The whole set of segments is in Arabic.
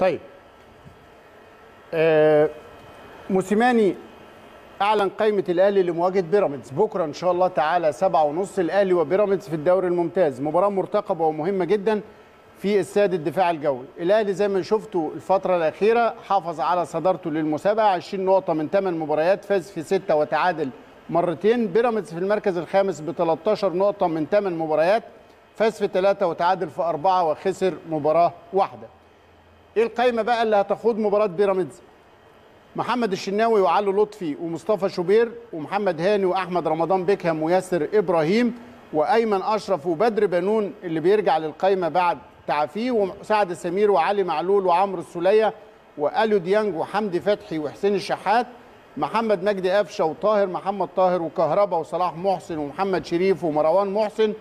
طيب. آه موسيماني أعلن قائمة الأهلي لمواجهة بيراميدز. بكرة إن شاء الله تعالى سبعة ونص الأهلي وبيراميدز في الدوري الممتاز. مباراة مرتقبة ومهمة جدا في استاد الدفاع الجوي. الأهلي زي ما شفتوا الفترة الأخيرة حافظ على صدارته للمسابقة. 20 نقطة من 8 مباريات فاز في 6 وتعادل مرتين. بيراميدز في المركز الخامس ب 13 نقطة من 8 مباريات فاز في 3 وتعادل في 4 وخسر مباراة واحدة. إيه القائمه بقى اللي هتخوض مباراة بيراميدز؟ محمد الشناوي وعلي لطفي ومصطفى شوبير ومحمد هاني وأحمد رمضان بيكهام وياسر إبراهيم وأيمن أشرف وبدر بنون اللي بيرجع للقائمه بعد تعافيه وسعد سمير وعلي معلول وعمرو السولية وأليو ديانج وحمدي فتحي وحسين الشحات محمد مجدي قفشة وطاهر محمد طاهر وكهربا وصلاح محسن ومحمد شريف ومروان محسن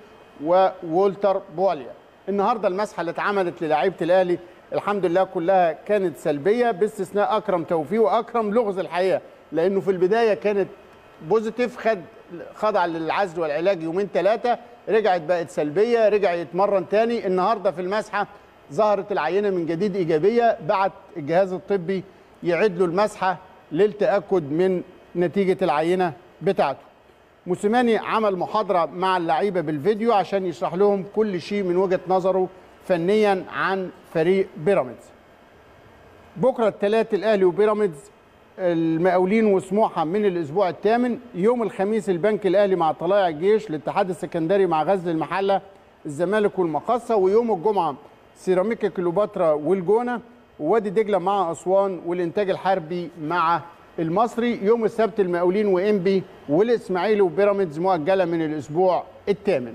وولتر بواليا النهارده المسحة اللي اتعملت للاعيبة الأهلي الحمد لله كلها كانت سلبية باستثناء أكرم توفيق وأكرم لغز الحقيقة. لأنه في البداية كانت positive خد خضع للعزل والعلاج يومين ثلاثة رجعت بقت سلبية رجع يتمرن تاني. النهارده في المسحة ظهرت العينة من جديد إيجابية بعت الجهاز الطبي يعيد له المسحة للتأكد من نتيجة العينة بتاعته. موسيماني عمل محاضرة مع اللعيبة بالفيديو عشان يشرح لهم كل شيء من وجهة نظره فنيا عن فريق بيراميدز. بكرة الثلاث الأهلي وبيراميدز المقاولين وسموحة من الأسبوع الثامن يوم الخميس البنك الأهلي مع طلائع الجيش الاتحاد السكندري مع غزل المحلة الزمالك والمقصه ويوم الجمعة سيراميكا كليوباترا والجونة ووادي دجلة مع أسوان والإنتاج الحربي مع المصري. يوم السبت المقاولين وإنبي والإسماعيلي وبيراميدز مؤجلة من الأسبوع الثامن.